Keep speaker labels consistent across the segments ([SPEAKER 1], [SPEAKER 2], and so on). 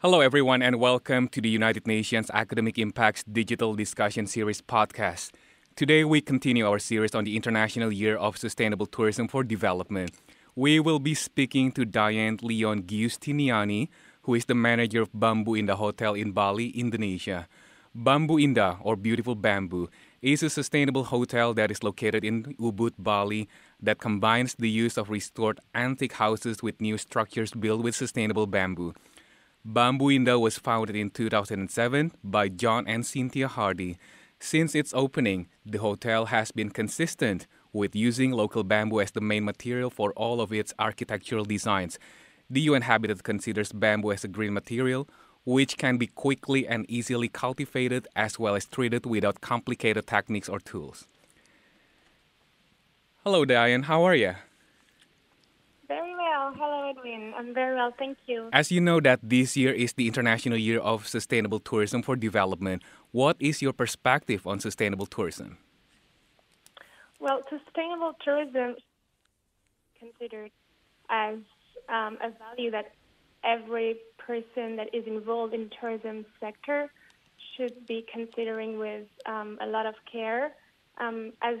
[SPEAKER 1] Hello, everyone, and welcome to the United Nations Academic Impacts Digital Discussion Series podcast. Today, we continue our series on the International Year of Sustainable Tourism for Development. We will be speaking to Diane Lion Giustiniani, who is the manager of Bambu Indah Hotel in Bali, Indonesia. Bambu Indah, or Beautiful Bamboo, is a sustainable hotel that is located in Ubud, Bali, that combines the use of restored antique houses with new structures built with sustainable bamboo. Bambu Indah was founded in 2007 by John and Cynthia Hardy. Since its opening, the hotel has been consistent with using local bamboo as the main material for all of its architectural designs. The UN Habitat considers bamboo as a green material, which can be quickly and easily cultivated as well as treated without complicated techniques or tools. Hello, Diane. How are you?
[SPEAKER 2] Edwin. I'm very well. Thank you.
[SPEAKER 1] As you know that this year is the International Year of Sustainable Tourism for Development, what is your perspective on sustainable tourism?
[SPEAKER 2] Well, sustainable tourism is considered as um, a value that every person that is involved in tourism sector should be considering with um, a lot of care. Um, as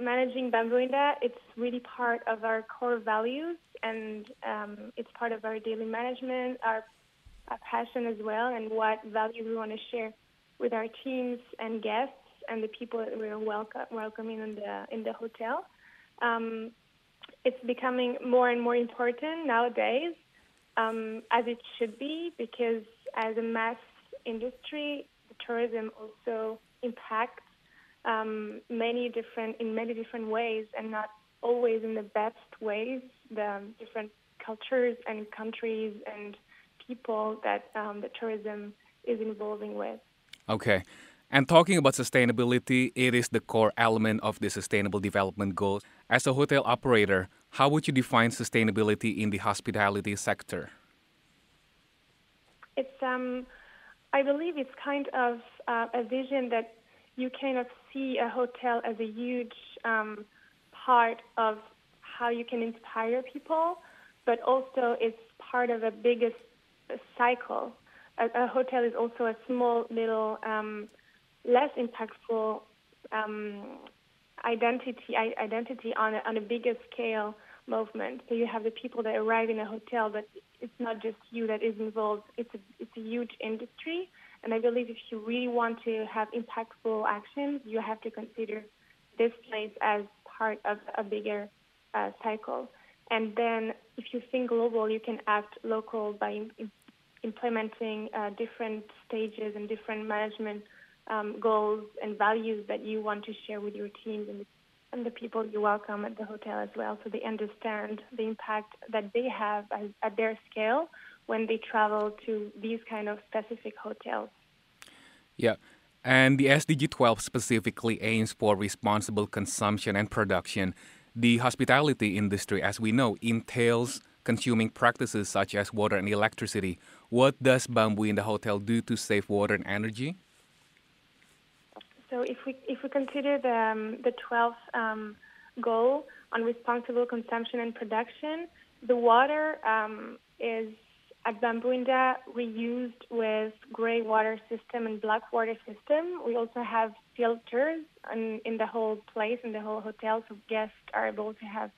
[SPEAKER 2] managing Bambu Indah, it's really part of our core values and um, it's part of our daily management, our, our passion as well, and what value we want to share with our teams and guests and the people that we're welcome, welcoming in the in the hotel. Um, it's becoming more and more important nowadays, um, as it should be, because as a mass industry, the tourism also impacts um, many different in many different ways, and not always in the best ways. The different cultures and countries and people that um, the tourism is involving with.
[SPEAKER 1] Okay. And talking about sustainability, it is the core element of the Sustainable Development Goals. As a hotel operator, how would you define sustainability in the hospitality sector?
[SPEAKER 2] It's, um, I believe, it's kind of uh, a vision that you of see a hotel as a huge um, part of how you can inspire people, but also it's part of a biggest cycle. A, a hotel is also a small little um, less impactful um, identity identity on a, on a bigger scale movement. So you have the people that arrive in a hotel, but it's not just you that is involved. It's a it's a huge industry, and I believe if you really want to have impactful actions, you have to consider this place as part of a bigger uh, cycle. And then, if you think global, you can act local by implementing uh, different stages and different management um, goals and values that you want to share with your teams and the, and the people you welcome at the hotel as well, so they understand the impact that they have as, at their scale when they travel to these kind of specific hotels.
[SPEAKER 1] Yeah. And the SDG 12 specifically aims for responsible consumption and production. The hospitality industry, as we know, entails consuming practices such as water and electricity. What does Bambu Indah Hotel do to save water and energy?
[SPEAKER 2] So if we if we consider the um, the 12th um, goal on responsible consumption and production, the water um, is at Bambu we reused with gray water system and black water system. We also have filters in, in the whole place, in the whole hotel, so guests are able to have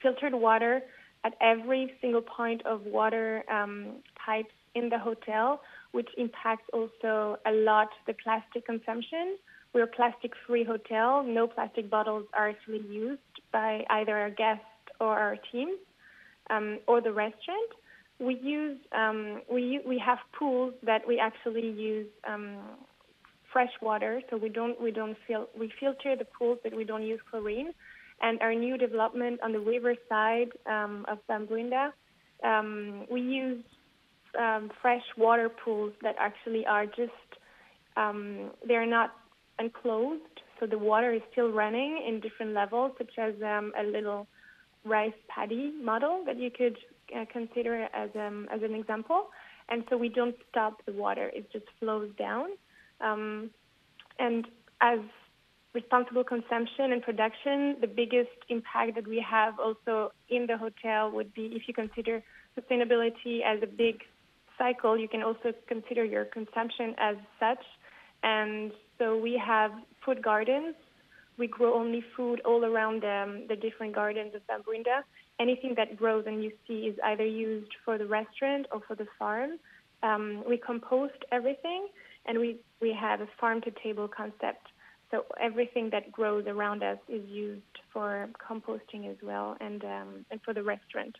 [SPEAKER 2] filtered water at every single point of water um, pipes in the hotel, which impacts also a lot the plastic consumption. We're a plastic-free hotel. No plastic bottles are actually used by either our guests or our teams um, or the restaurant. We use um, we we have pools that we actually use um, fresh water, so we don't we don't fil- we filter the pools, but we don't use chlorine. And our new development on the river side um, of Bambu Indah, um, we use um, fresh water pools that actually are just um, they're not enclosed, so the water is still running in different levels, such as um, a little rice paddy model that you could uh, consider as um, as an example. And so we don't stop the water; it just flows down. Um, and as responsible consumption and production, the biggest impact that we have also in the hotel would be if you consider sustainability as a big cycle, you can also consider your consumption as such. And so we have food gardens. We grow only food all around um, the different gardens of Bambu Indah. Anything that grows and you see is either used for the restaurant or for the farm. Um, we compost everything, and we, we have a farm to table concept. So everything that grows around us is used for composting as well, and um, and for the restaurant.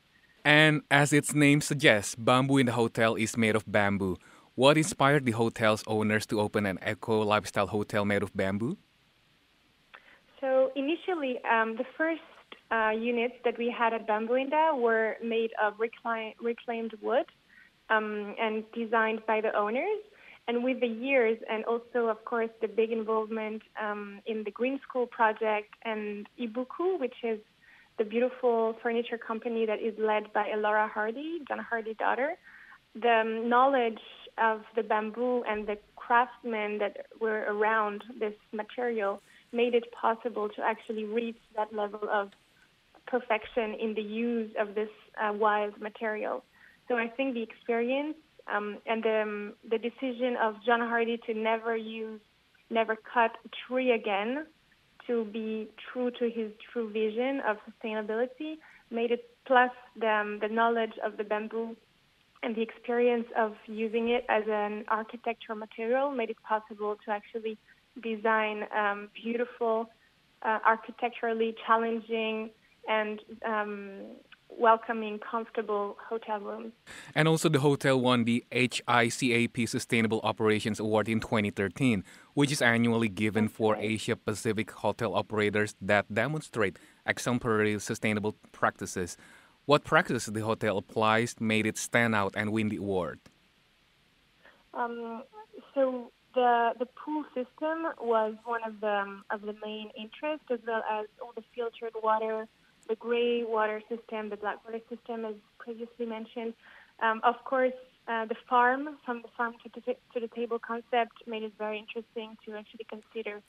[SPEAKER 1] And as its name suggests, Bambu Indah hotel is made of bamboo. What inspired the hotel's owners to open an eco lifestyle hotel made of bamboo?
[SPEAKER 2] So initially, um, the first uh, units that we had at Bambu Indah were made of recli- reclaimed wood um, and designed by the owners. And with the years, and also, of course, the big involvement um, in the Green School project and Ibuku, which is the beautiful furniture company that is led by Elora Hardy, John Hardy's daughter, the knowledge of the bamboo and the craftsmen that were around this material made it possible to actually reach that level of perfection in the use of this uh, wild material. So I think the experience um, and the, um, the decision of John Hardy to never use, never cut a tree again, to be true to his true vision of sustainability, made it plus the, um, the knowledge of the bamboo and the experience of using it as an architectural material made it possible to actually design um, beautiful, uh, architecturally challenging, and um, welcoming, comfortable hotel rooms.
[SPEAKER 1] And also, the hotel won the HICAP Sustainable Operations Award in 2013, which is annually given for Asia Pacific hotel operators that demonstrate exemplary sustainable practices. What practices the hotel applies made it stand out and win the award?
[SPEAKER 2] Um, so the the pool system was one of the um, of the main interests, as well as all the filtered water, the gray water system, the black water system, as previously mentioned. Um, of course, uh, the farm, from the farm to the, to the table concept, made it very interesting to actually consider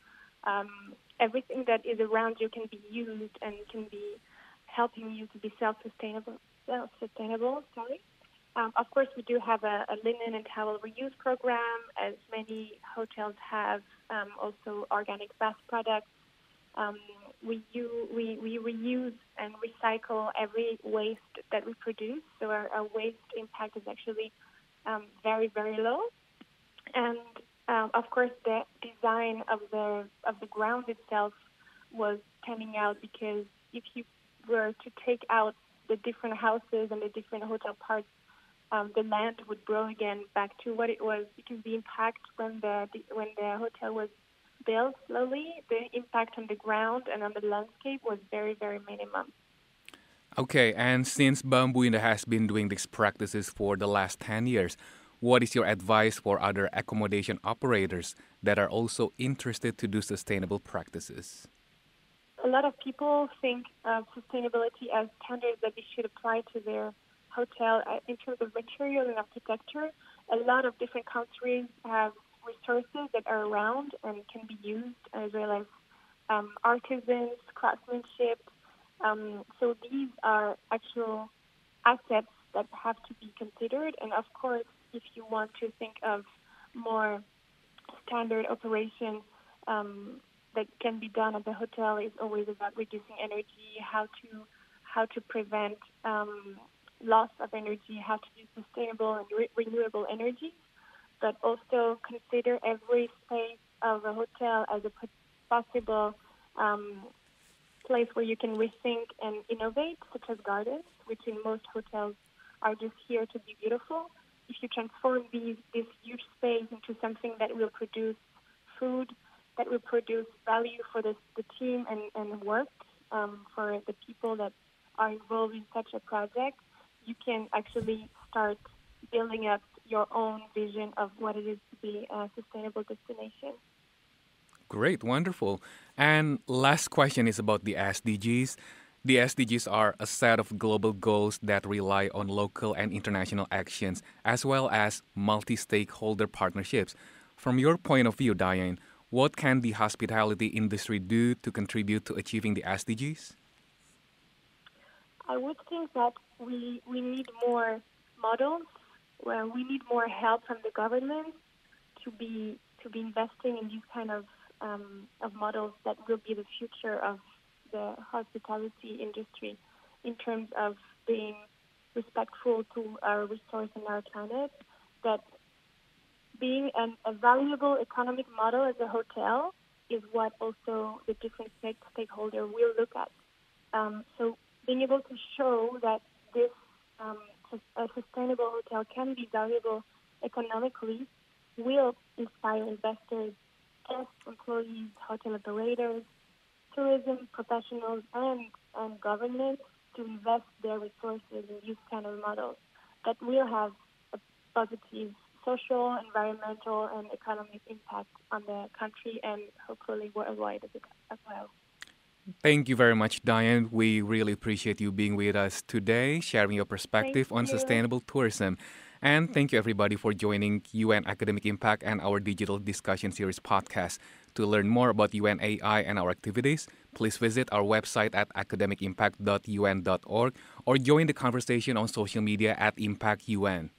[SPEAKER 2] um, everything that is around you can be used and can be helping you to be self-sustainable. Self-sustainable, sorry. Um, of course, we do have a, a, linen and towel reuse program, as many hotels have. Um, also, organic bath products. Um, we, use, we, we reuse and recycle every waste that we produce, so our, our waste impact is actually um, very, very low. And um, of course, the design of the of the ground itself was turning out because if you were to take out the different houses and the different hotel parts, um, the land would grow again back to what it was because the impact when the, the when the hotel was built slowly, the impact on the ground and on the landscape was very very minimum.
[SPEAKER 1] Okay, and since Bambu Indah has been doing these practices for the last 10 years, what is your advice for other accommodation operators that are also interested to do sustainable practices?
[SPEAKER 2] a lot of people think of sustainability as standards that they should apply to their hotel uh, in terms of material and architecture. A lot of different countries have resources that are around and can be used, as well as um, artisans, craftsmanship. Um, so these are actual assets that have to be considered. And of course, if you want to think of more standard operations, um, that can be done at the hotel is always about reducing energy, how to how to prevent um, loss of energy, how to use sustainable and re- renewable energy, but also consider every space of a hotel as a possible um, place where you can rethink and innovate, such as gardens, which in most hotels are just here to be beautiful. If you transform these this huge space into something that will produce food, that will produce value for the, the team and, and work um, for the people that are involved in such a project, you can actually start building up your own vision of what it is to be a sustainable destination.
[SPEAKER 1] Great, wonderful. And last question is about the SDGs. The SDGs are a set of global goals that rely on local and international actions as well as multi stakeholder partnerships. From your point of view, Diane, what can the hospitality industry do to contribute to achieving the SDGs?
[SPEAKER 2] I would think that we we need more models well, we need more help from the government to be to be investing in these kind of um, of models that will be the future of the hospitality industry in terms of being respectful to our resource and our planet. That being an, a valuable economic model as a hotel is what also the different stakeholders will look at. Um, so being able to show that this um, a sustainable hotel can be valuable economically will inspire investors, guests, employees, hotel operators, tourism professionals, and, and governments to invest their resources in these kind of models that will have a positive social, environmental, and economic impact on the country and hopefully worldwide as well.
[SPEAKER 1] Thank you very much, Diane. We really appreciate you being with us today, sharing your perspective
[SPEAKER 2] thank
[SPEAKER 1] on
[SPEAKER 2] you.
[SPEAKER 1] sustainable tourism. And thank you, everybody, for joining UN Academic Impact and our digital discussion series podcast. To learn more about UNAI and our activities, please visit our website at academicimpact.un.org or join the conversation on social media at ImpactUN.